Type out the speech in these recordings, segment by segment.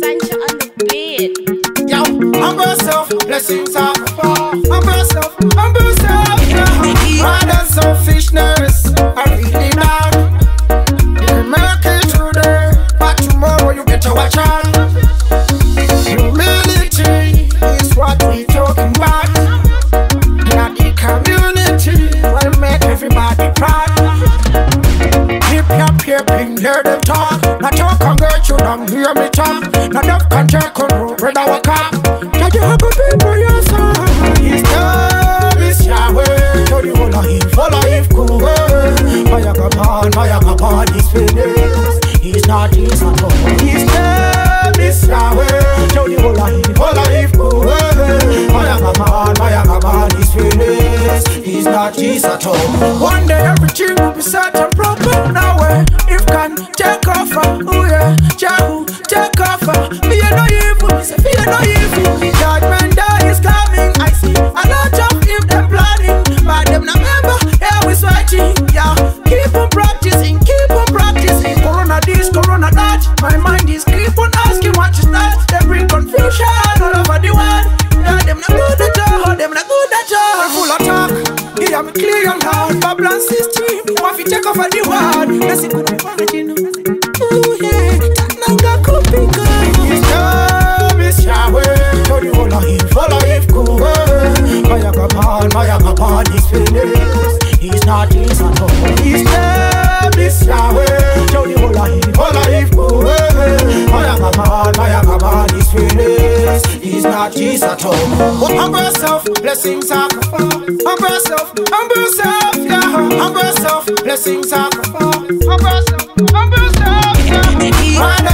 Sancho on the beat. Yo, humble yourself, blessings are humble you hear me talk. Not on road, red our. Can you people your son? His name is Yahweh. Tell whole of him, follow him, cool. Maya Kapan, Maya Kapan, his feelings. He's not his at all. His name is Yahweh. Tell whole of him, follow him, cool. Maya Kapan, Maya Kapan, his feelings. He's not his at all. One day everything will be set take off. Fear no evil, me fear no evil. Judgment day is coming. I see a lot of if them planning, but them not member. Yeah, we sweating, yeah. Keep on practicing, keep on practicing. Corona this, Corona that. My mind is keep on asking what is that. They bring confusion all over the world. Yeah, them not good at all, them not good at all. Full of talk. Yeah, I'm clear and hard. Babylon system. To check off of the world. Let's see He's not his at all. His name is Yahweh. Tell the whole of him, follow him, cool. Maya Kapan, Maya Kapan, his feelings. He's not his at all. Oh, humble yourself, blessings are. Humble yourself, humble yourself, yeah. Humble yourself, blessings are. Humble yourself, humble yourself, yeah.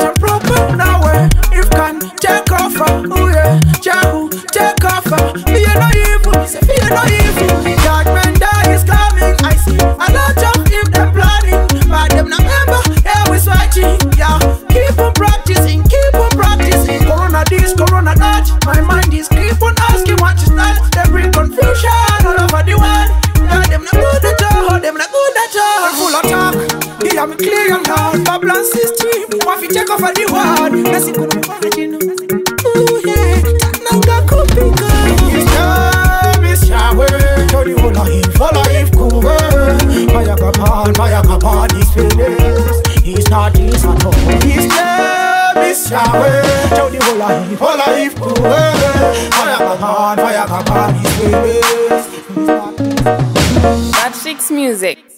and hard. Babylon system, want to check off of the world. Let's see good Ooh yeah, nanga kupika. His name is Yahweh. The whole of him, follow cool. Maya Kapan, Maya Kapan, his feelings. He's not his at all. His name is Yahweh. Whole of him, follow him, cool. Maya Kapan, Maya Kapan, his feelings. He's not his That Chicks Music.